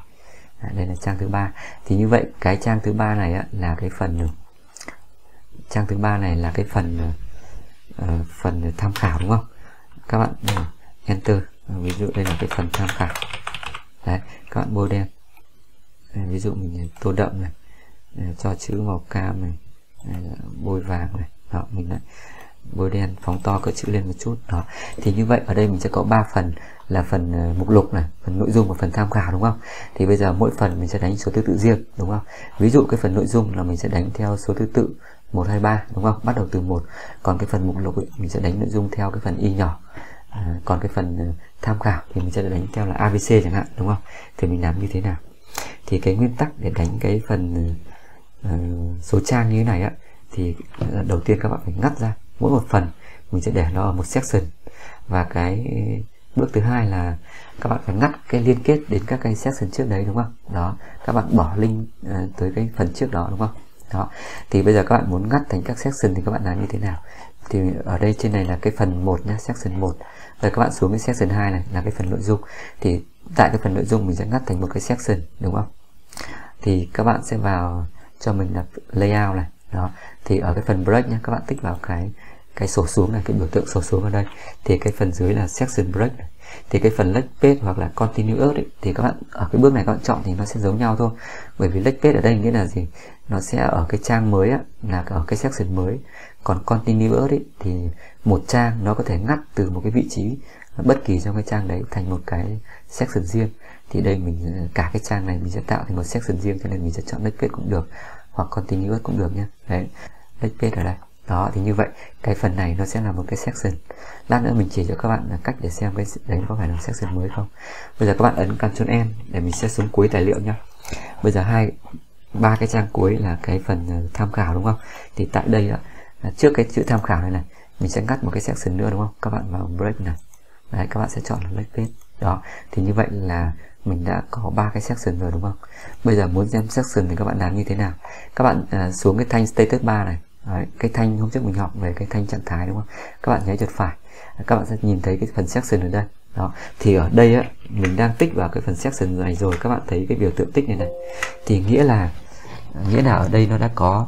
À, đây là trang thứ ba. Thì như vậy cái trang thứ ba này á, là cái phần trang thứ ba này là cái phần uh, phần tham khảo đúng không? Các bạn uh, enter. Ví dụ đây là cái phần tham khảo đấy các bạn bôi đen. Ví dụ mình tô đậm này à, cho chữ màu cam này à, bôi vàng này đó mình lại bôi đen phóng to cỡ chữ lên một chút đó. Thì như vậy ở đây mình sẽ có 3 phần là phần à, mục lục này phần nội dung và phần tham khảo đúng không? Thì bây giờ mỗi phần mình sẽ đánh số thứ tự riêng đúng không? Ví dụ cái phần nội dung là mình sẽ đánh theo số thứ tự 1 2 3 đúng không? Bắt đầu từ một. Còn cái phần mục lục ấy, mình sẽ đánh nội dung theo cái phần y nhỏ. À, còn cái phần tham khảo thì mình sẽ đánh theo là ABC chẳng hạn đúng không? Thì mình làm như thế nào? Thì cái nguyên tắc để đánh cái phần uh, số trang như thế này á thì ờ, đầu tiên các bạn phải ngắt ra mỗi một phần mình sẽ để nó ở một section. Và cái bước thứ hai là các bạn phải ngắt cái liên kết đến các cái section trước đấy đúng không? Đó các bạn bỏ link uh, tới cái phần trước đó đúng không? Đó thì bây giờ các bạn muốn ngắt thành các section thì các bạn làm như thế nào? Thì ở đây trên này là cái phần 1 nhá section 1 rồi các bạn xuống cái section 2 này là cái phần nội dung. Thì tại cái phần nội dung mình sẽ ngắt thành một cái section đúng không? Thì các bạn sẽ vào cho mình là layout này. Đó. Thì ở cái phần break nhé các bạn tích vào cái cái sổ xuống này cái biểu tượng sổ xuống ở đây. Thì cái phần dưới là section break này. thì cái phần lệch page hoặc là continuous ấy, thì các bạn ở cái bước này các bạn chọn thì nó sẽ giống nhau thôi. Bởi vì lệch page ở đây nghĩa là gì? Nó sẽ ở cái trang mới á, là ở cái section mới còn continuous ấy, thì một trang nó có thể ngắt từ một cái vị trí bất kỳ trong cái trang đấy thành một cái section riêng. Thì đây mình cả cái trang này mình sẽ tạo thành một section riêng cho nên mình sẽ chọn next page cũng được hoặc continuous cũng được nhé đấy next page ở đây. Đó thì như vậy cái phần này nó sẽ là một cái section lát nữa mình chỉ cho các bạn là cách để xem cái đấy có phải là section mới không. Bây giờ các bạn ấn Ctrl N để mình sẽ xuống cuối tài liệu nhá. Bây giờ hai ba cái trang cuối là cái phần ờ, tham khảo đúng không? Thì tại đây là trước cái chữ tham khảo này này mình sẽ ngắt một cái section nữa đúng không? Các bạn vào break này. Đấy các bạn sẽ chọn là break page. Đó thì như vậy là mình đã có ba cái section rồi đúng không? Bây giờ muốn xem section thì các bạn làm như thế nào? Các bạn uh, xuống cái thanh status bar này. Đấy, cái thanh hôm trước mình học về cái thanh trạng thái đúng không? Các bạn nháy chuột phải. Các bạn sẽ nhìn thấy cái phần section ở đây. Đó thì ở đây á mình đang tích vào cái phần section này rồi. Các bạn thấy cái biểu tượng tích này này. Thì nghĩa là nghĩa là ở đây nó đã có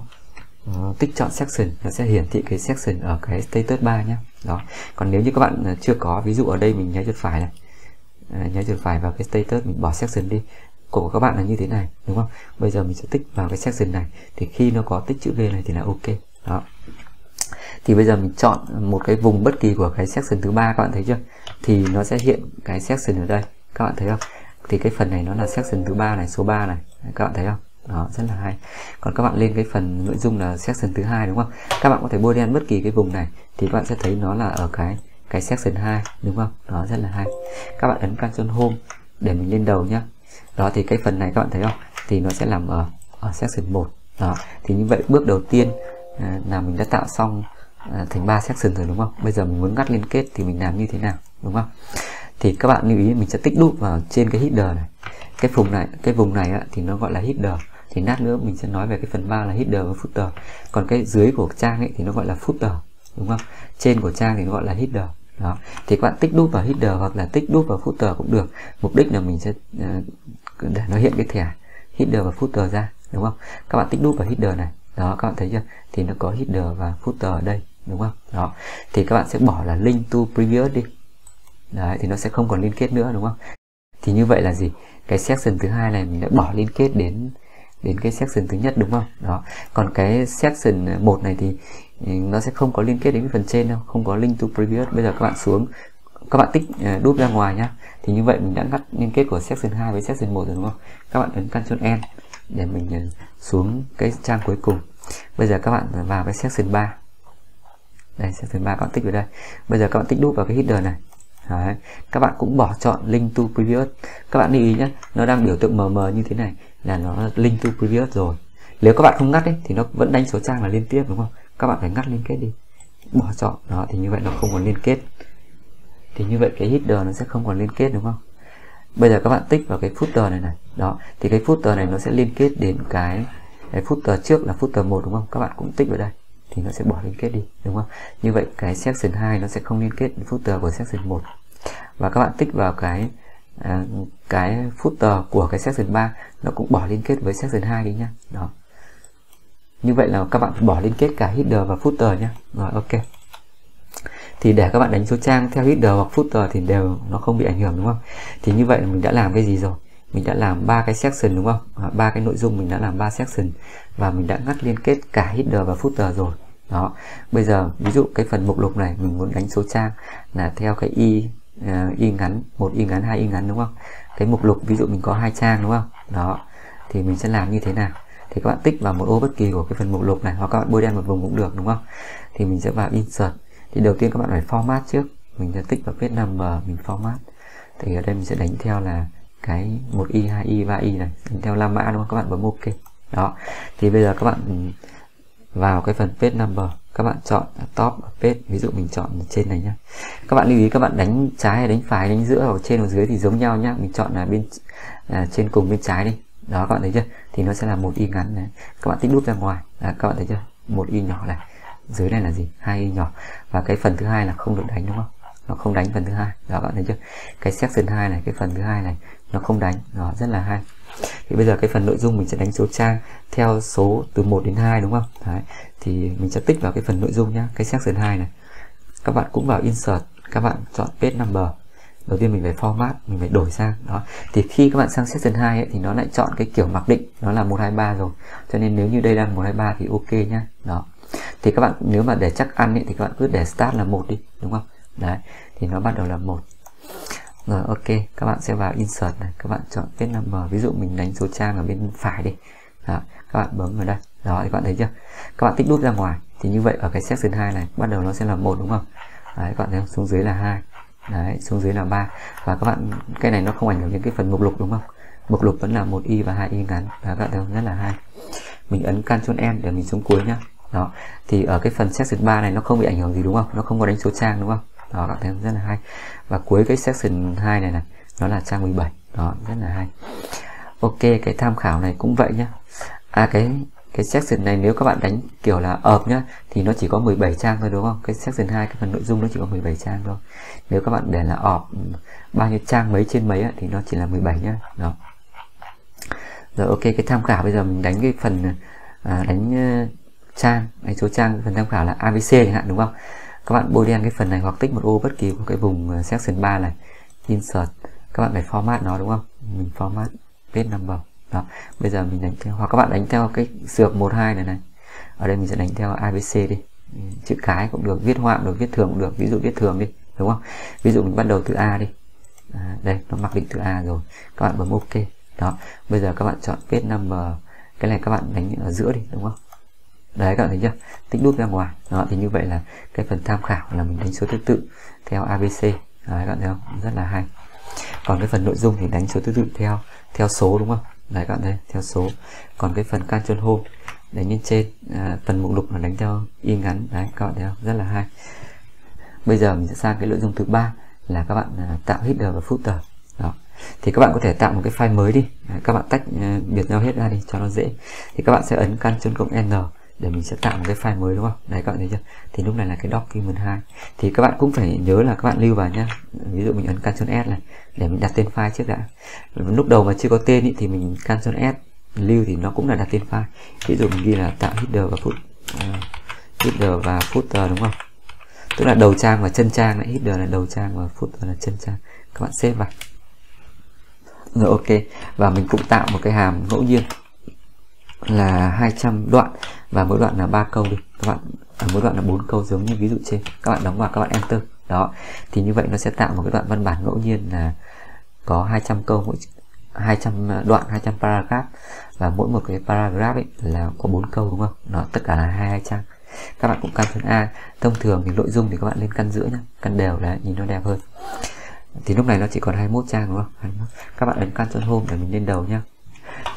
Ờ, uh, tích chọn section nó sẽ hiển thị cái section ở cái status bar nhé đó. Còn nếu như các bạn ờ, chưa có ví dụ ở đây mình nhớ chuột phải này à, chuột phải vào cái status mình bỏ section đi. Của các bạn là như thế này đúng không? Bây giờ mình sẽ tích vào cái section này thì khi nó có tích chữ V này thì là ok. Đó. Thì bây giờ mình chọn một cái vùng bất kỳ của cái section thứ ba các bạn thấy chưa? Thì nó sẽ hiện cái section ở đây các bạn thấy không? Thì cái phần này nó là section thứ ba này số 3 này. Các bạn thấy không? Đó rất là hay. Còn các bạn lên cái phần nội dung là section thứ hai đúng không? Các bạn có thể bôi đen bất kỳ cái vùng này thì các bạn sẽ thấy nó là ở cái cái section 2 đúng không? Đó rất là hay. Các bạn ấn Ctrl Home để mình lên đầu nhé đó thì cái phần này các bạn thấy không? Thì nó sẽ nằm ở ở section 1 đó thì như vậy bước đầu tiên à, là mình đã tạo xong à, thành ba section rồi đúng không? Bây giờ mình muốn ngắt liên kết thì mình làm như thế nào đúng không? Thì các bạn lưu ý mình sẽ tích đúp vào trên cái header này. Cái vùng này cái vùng này á, thì nó gọi là header thì nát nữa mình sẽ nói về cái phần ba là header và footer. Còn cái dưới của trang ấy thì nó gọi là footer, đúng không? Trên của trang thì nó gọi là header đó. Thì các bạn tích đúp vào header hoặc là tích đúp vào footer cũng được. Mục đích là mình sẽ ờ, để nó hiện cái thẻ header và footer ra, đúng không? Các bạn tích đúp vào header này. Đó, các bạn thấy chưa? Thì nó có header và footer ở đây, đúng không? Đó. Thì các bạn sẽ bỏ là link to previous đi. Đấy, thì nó sẽ không còn liên kết nữa, đúng không? Thì như vậy là gì? Cái section thứ hai này mình đã bỏ liên kết đến đến cái section thứ nhất, đúng không? Đó. Còn cái section một này thì ừ, nó sẽ không có liên kết đến cái phần trên đâu, không có link to previous. Bây giờ các bạn xuống, các bạn tích ờ, đúp ra ngoài nhá. Thì như vậy mình đã ngắt liên kết của section 2 với section 1 rồi, đúng không? Các bạn ấn Ctrl N để mình ờ, xuống cái trang cuối cùng. Bây giờ các bạn vào cái section 3 đây, section 3 các bạn tích vào đây. Bây giờ các bạn tích đúp vào cái header này. Đấy. các bạn cũng bỏ chọn link to previous. Các bạn lưu ý nhé nó đang biểu tượng mờ mờ như thế này là nó link to previous rồi. Nếu các bạn không ngắt ấy, thì nó vẫn đánh số trang là liên tiếp đúng không? Các bạn phải ngắt liên kết đi. Bỏ chọn đó thì như vậy nó không còn liên kết. Thì như vậy cái header nó sẽ không còn liên kết đúng không? Bây giờ các bạn tích vào cái footer này này. Đó thì cái footer này nó sẽ liên kết đến cái cái footer trước là footer một đúng không? Các bạn cũng tích vào đây thì nó sẽ bỏ liên kết đi đúng không? Như vậy cái section 2 nó sẽ không liên kết đến footer của section 1 và các bạn tích vào cái à, cái footer của cái section 3 nó cũng bỏ liên kết với section 2 đi nhá. Đó. Như vậy là các bạn bỏ liên kết cả header và footer nhé rồi ok. Thì để các bạn đánh số trang theo header hoặc footer thì đều nó không bị ảnh hưởng đúng không? Thì như vậy là mình đã làm cái gì rồi? Mình đã làm ba cái section đúng không? Ba cái nội dung mình đã làm ba section và mình đã ngắt liên kết cả header và footer rồi. Đó. Bây giờ ví dụ cái phần mục lục này mình muốn đánh số trang là theo cái y Ờ, uh, y ngắn một y ngắn hai y ngắn đúng không? Cái mục lục ví dụ mình có hai trang đúng không? Đó thì mình sẽ làm như thế nào? Thì các bạn tích vào một ô bất kỳ của cái phần mục lục này hoặc các bạn bôi đen một vùng cũng được đúng không? Thì mình sẽ vào insert. Thì đầu tiên các bạn phải format trước. Mình sẽ tích vào viết number mình format. Thì ở đây mình sẽ đánh theo là cái một y hai y ba y này. Đánh theo la mã đúng không? Các bạn bấm ok. Đó thì bây giờ các bạn vào cái phần page number các bạn chọn top page. Ví dụ mình chọn trên này nhá. Các bạn lưu ý các bạn đánh trái hay đánh phải đánh giữa hoặc trên hoặc dưới thì giống nhau nhá. Mình chọn là bên à, trên cùng bên trái đi. Đó các bạn thấy chưa? Thì nó sẽ là một y ngắn này. Các bạn tích đúp ra ngoài. Đó, các bạn thấy chưa? Một y nhỏ này. Dưới này là gì? Hai y nhỏ. Và cái phần thứ hai là không được đánh đúng không? Nó không đánh phần thứ hai. Đó các bạn thấy chưa? Cái section hai này cái phần thứ hai này nó không đánh. Đó rất là hay. Thì bây giờ cái phần nội dung mình sẽ đánh số trang theo số từ 1 đến 2 đúng không? Đấy thì mình sẽ tích vào cái phần nội dung nhá cái section 2 này. Các bạn cũng vào insert các bạn chọn page number. Đầu tiên mình phải format mình phải đổi sang đó. Thì khi các bạn sang section 2 ấy, thì nó lại chọn cái kiểu mặc định nó là 123 rồi. Cho nên nếu như đây đang 123 thì ok nhá đó. Thì các bạn nếu mà để chắc ăn ấy, thì các bạn cứ để start là một đi đúng không? Đấy thì nó bắt đầu là một. Rồi ok các bạn sẽ vào insert này. Các bạn chọn page number ví dụ mình đánh số trang ở bên phải đi. Đó, các bạn bấm vào đây đó thì các bạn thấy chưa? Các bạn tích đút ra ngoài. Thì như vậy ở cái section 2 này, bắt đầu nó sẽ là một, đúng không? Đấy, các bạn thấy không? xuống dưới là hai. Đấy, xuống dưới là ba. Và các bạn, cái này nó không ảnh hưởng đến cái phần mục lục, đúng không? Mục lục vẫn là một y và hai y ngắn. Đó các bạn thấy không? rất là hay. Mình ấn Ctrl em để mình xuống cuối nhá. Đó. Thì ở cái phần section 3 này nó không bị ảnh hưởng gì, đúng không? Nó không có đánh số trang, đúng không? Đó, các bạn thấy không? rất là hay. Và cuối cái section 2 này này, nó là trang 17 đó, rất là hay. Ok, cái tham khảo này cũng vậy nhá. À cái cái section này nếu các bạn đánh kiểu là ợp nhá thì nó chỉ có 17 trang thôi đúng không? Cái section 2 cái phần nội dung nó chỉ có 17 trang thôi. Nếu các bạn để là ọp bao nhiêu trang mấy trên mấy thì nó chỉ là 17 nhá. Đó. Rồi ok cái tham khảo bây giờ mình đánh cái phần à, đánh uh, trang đánh số trang. Phần tham khảo là ABC chẳng hạn đúng không? Các bạn bôi đen cái phần này hoặc tích một ô bất kỳ của cái vùng uh, section 3 này. Insert. Các bạn phải format nó đúng không? Mình format page number đó bây giờ mình đánh theo hoặc các bạn đánh theo cái sược 12 này này. Ở đây mình sẽ đánh theo ABC đi. Ừ, chữ cái cũng được viết họa được viết thường cũng được. Ví dụ viết thường đi đúng không? Ví dụ mình bắt đầu từ A đi. À, đây nó mặc định từ A rồi. Các bạn bấm OK. Đó bây giờ các bạn chọn page number. Cái này các bạn đánh ở giữa đi đúng không? Đấy các bạn thấy chưa? Tích đút ra ngoài. Đó thì như vậy là cái phần tham khảo là mình đánh số thứ tự theo ABC đấy các bạn thấy không? Rất là hay. Còn cái phần nội dung thì đánh số thứ tự theo theo số đúng không? Đấy các bạn thấy theo số. Còn cái phần Ctrl Home đánh lên trên à, phần mục lục là đánh theo y ngắn. Đấy các bạn thấy không? Rất là hay. Bây giờ mình sẽ sang cái nội dung thứ ba là các bạn à, tạo header và footer. Đó. Thì các bạn có thể tạo một cái file mới đi. Các bạn tách à, biệt nhau hết ra đi cho nó dễ. Thì các bạn sẽ ấn Ctrl cộng N để mình sẽ tạo một cái file mới đúng không? Đấy các bạn thấy chưa? Thì lúc này là cái document 2 thì các bạn cũng phải nhớ là các bạn lưu vào nhá. Ví dụ mình ấn Ctrl S này để mình đặt tên file trước đã. Lúc đầu mà chưa có tên ý, thì mình Ctrl S lưu thì nó cũng là đặt tên file. Ví dụ mình ghi là tạo header và foot uh, à, header và footer à, đúng không? Tức là đầu trang và chân trang lại header là đầu trang và footer là chân trang. Các bạn xếp vào. Rồi ok. Và mình cũng tạo một cái hàm ngẫu nhiên là 200 đoạn và mỗi đoạn là ba câu đi. Các bạn à, mỗi đoạn là bốn câu giống như ví dụ trên. Các bạn đóng vào các bạn enter. Đó. Thì như vậy nó sẽ tạo một cái đoạn văn bản ngẫu nhiên là có 200 câu mỗi 200 à, đoạn 200 paragraph. Và mỗi một cái paragraph ấy là có bốn câu đúng không? Nó tất cả là hai hai trang. Các bạn cũng căn phần A. Thông thường thì nội dung thì các bạn lên căn giữa nhá. Căn đều là nhìn nó đẹp hơn. Thì lúc này nó chỉ còn 21 trang đúng không? Các bạn ấn căn Ctrl Home để mình lên đầu nhá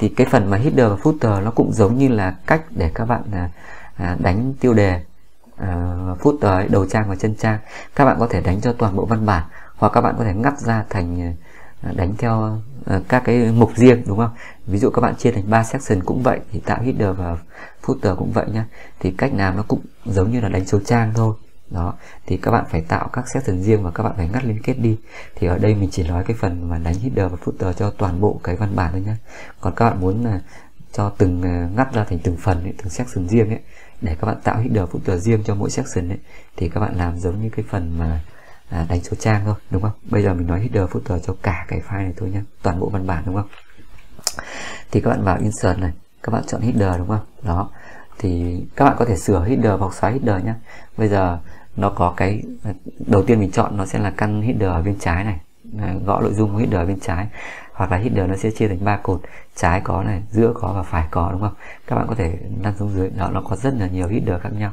thì cái phần mà header và footer nó cũng giống như là cách để các bạn à, à, đánh tiêu đề à, footer ấy, đầu trang và chân trang. Các bạn có thể đánh cho toàn bộ văn bản hoặc các bạn có thể ngắt ra thành à, đánh theo à, các cái mục riêng đúng không? Ví dụ các bạn chia thành 3 section cũng vậy thì tạo header và footer cũng vậy nhá. Thì cách làm nó cũng giống như là đánh số trang thôi đó thì các bạn phải tạo các section riêng và các bạn phải ngắt liên kết đi. Thì ở đây mình chỉ nói cái phần mà đánh header và footer cho toàn bộ cái văn bản thôi nhé còn các bạn muốn là cho từng ờ, ngắt ra thành từng phần ấy, từng section riêng ấy để các bạn tạo header footer riêng cho mỗi section ấy thì các bạn làm giống như cái phần mà à, đánh số trang thôi đúng không? Bây giờ mình nói header footer cho cả cái file này thôi nhé toàn bộ văn bản đúng không? Thì các bạn vào insert này các bạn chọn header đúng không? Đó thì các bạn có thể sửa header hoặc xóa header nhé bây giờ nó có cái, đầu tiên mình chọn nó sẽ là căn header ở bên trái này. Gõ nội dung header ở bên trái. Hoặc là header nó sẽ chia thành ba cột. Trái có này, giữa có và phải có, đúng không? Các bạn có thể lăn xuống dưới. Đó, nó có rất là nhiều header khác nhau.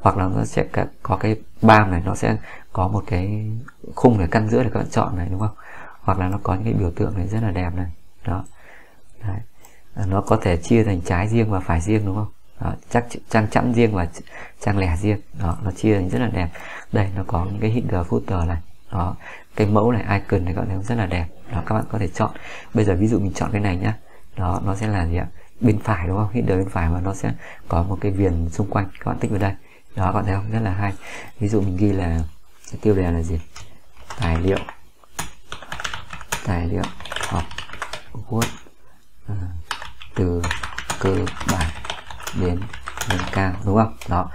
Hoặc là nó sẽ có cái bam này, nó sẽ có một cái khung để căn giữa để các bạn chọn này, đúng không? Hoặc là nó có những cái biểu tượng này rất là đẹp này. Đó. Đấy. nó có thể chia thành trái riêng và phải riêng, đúng không? Đó, chắc trang chẵn riêng và trang lẻ riêng. Đó nó chia thành rất là đẹp. Đây nó có những cái header footer này. Đó cái mẫu này icon này các bạn thấy rất là đẹp. Đó các bạn có thể chọn. Bây giờ ví dụ mình chọn cái này nhá. Đó nó sẽ là gì ạ? Bên phải đúng không? Header bên phải và nó sẽ có một cái viền xung quanh. Các bạn tích vào đây. Đó các bạn thấy không? Rất là hay. Ví dụ mình ghi là cái tiêu đề là gì? Tài liệu. Tài liệu học Word à, ờ, từ cơ bản đến lên cao đúng không? Đó.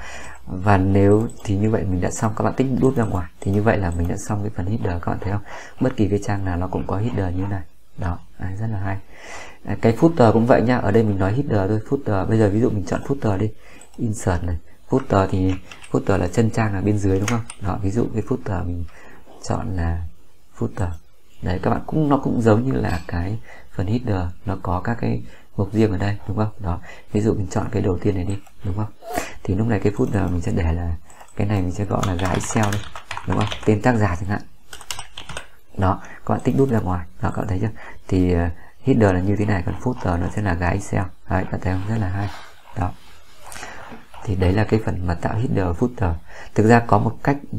Và nếu thì như vậy mình đã xong các bạn tích đút ra ngoài. Thì như vậy là mình đã xong cái phần header các bạn thấy không? Bất kỳ cái trang nào nó cũng có header như này. Đó à, rất là hay. À, cái footer cũng vậy nhá. Ở đây mình nói header thôi. Footer bây giờ ví dụ mình chọn footer đi. Insert này. Footer thì footer là chân trang ở bên dưới đúng không? Đó ví dụ cái footer mình chọn là footer. Đấy các bạn cũng nó cũng giống như là cái phần header. Nó có các cái mục riêng ở đây, đúng không? Đó. Ví dụ mình chọn cái đầu tiên này đi, đúng không? Thì lúc này cái phút giờ mình sẽ để là cái này mình sẽ gọi là giá excel đi, đúng không? Tên tác giả chẳng hạn. Đó, các bạn tích đút ra ngoài. Đó, các bạn thấy chưa? Thì ờ, header là như thế này, còn footer nó sẽ là gái excel. Đấy, các bạn thấy không? Rất là hay. Đó thì đấy là cái phần mà tạo header footer. Thực ra có một cách ừ,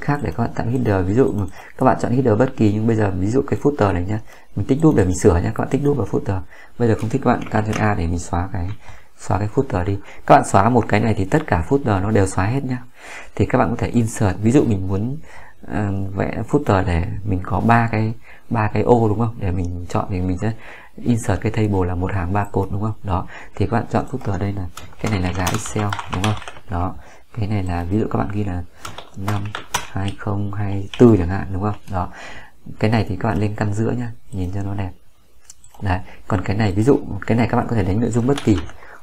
khác để các bạn tạo header. Ví dụ ừ, các bạn chọn header bất kỳ nhưng bây giờ ví dụ cái footer này nhá mình tích đúp để mình sửa nhá các bạn tích đúp vào footer. Bây giờ không thích các bạn Ctrl A để mình xóa cái xóa cái footer đi. Các bạn xóa một cái này thì tất cả footer nó đều xóa hết nhá. Thì các bạn có thể insert ví dụ mình muốn uh, vẽ footer để mình có ba cái ba cái ô đúng không? Để mình chọn thì mình sẽ insert cái table là một hàng ba cột đúng không? Đó. Thì các bạn chọn footer đây là cái này là giá excel, đúng không? Đó. Cái này là, ví dụ các bạn ghi là năm 2024 chẳng hạn, đúng không? Đó. Cái này thì các bạn lên căn giữa nhá, nhìn cho nó đẹp. Đấy. Còn cái này, ví dụ, cái này các bạn có thể đánh nội dung bất kỳ,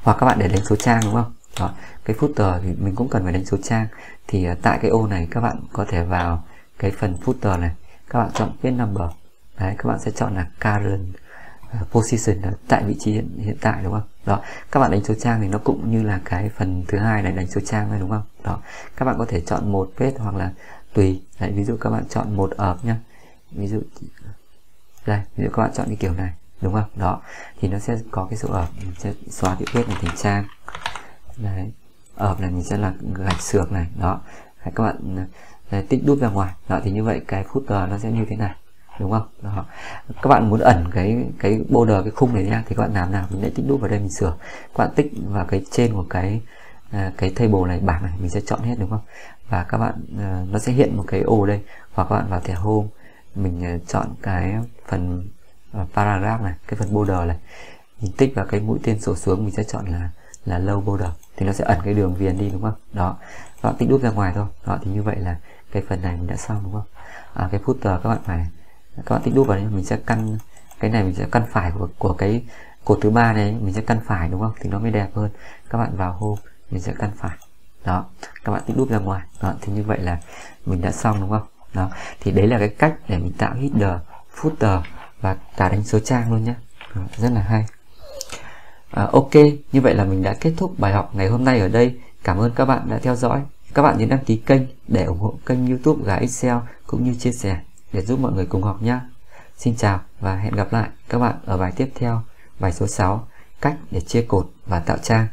hoặc các bạn để đánh số trang, đúng không? Đó. Cái footer thì mình cũng cần phải đánh số trang. Thì à, tại cái ô này các bạn có thể vào cái phần footer này, các bạn chọn page number. Đấy, các bạn sẽ chọn là current position là tại vị trí hiện, hiện tại đúng không? Đó. Các bạn đánh số trang thì nó cũng như là cái phần thứ hai là đánh số trang thôi đúng không? Đó. Các bạn có thể chọn một page hoặc là tùy. Đấy, ví dụ các bạn chọn một ợp nhá. Ví dụ đây ví dụ các bạn chọn cái kiểu này đúng không? Đó. Thì nó sẽ có cái số ợp mình sẽ xóa cái page này thành trang. Đấy. Ập này mình sẽ là gạch xược này đó. Hay các bạn đấy, tích đúp ra ngoài. Đó thì như vậy cái footer à, nó sẽ như thế này đúng không? Đó. các bạn muốn ẩn cái cái border cái khung này nha thì các bạn làm nào? Mình lại tích đúp vào đây mình sửa. Các bạn tích vào cái trên của cái à, cái table này bảng này mình sẽ chọn hết đúng không? Và các bạn à, nó sẽ hiện một cái ô đây. Hoặc các bạn vào thẻ home mình à, chọn cái phần à, paragraph này cái phần border này. Mình tích vào cái mũi tên sổ xuống mình sẽ chọn là là low border. Thì nó sẽ ẩn cái đường viền đi đúng không? Đó. Các bạn tích đúp ra ngoài thôi. Đó thì như vậy là cái phần này mình đã xong đúng không? À, cái footer các bạn phải các bạn tích đúp vào đấy mình sẽ căn cái này mình sẽ căn phải của, của cái cột thứ ba này mình sẽ căn phải đúng không? Thì nó mới đẹp hơn. Các bạn vào hôm mình sẽ căn phải. Đó các bạn tích đúp ra ngoài. Đó thì như vậy là mình đã xong đúng không? Đó thì đấy là cái cách để mình tạo header footer và cả đánh số trang luôn nhé rất là hay. À, ok như vậy là mình đã kết thúc bài học ngày hôm nay ở đây. Cảm ơn các bạn đã theo dõi. Các bạn nhấn đăng ký kênh để ủng hộ kênh youtube gà excel cũng như chia sẻ để giúp mọi người cùng học nhé xin chào và hẹn gặp lại các bạn ở bài tiếp theo, bài số 6 cách để chia cột và tạo trang.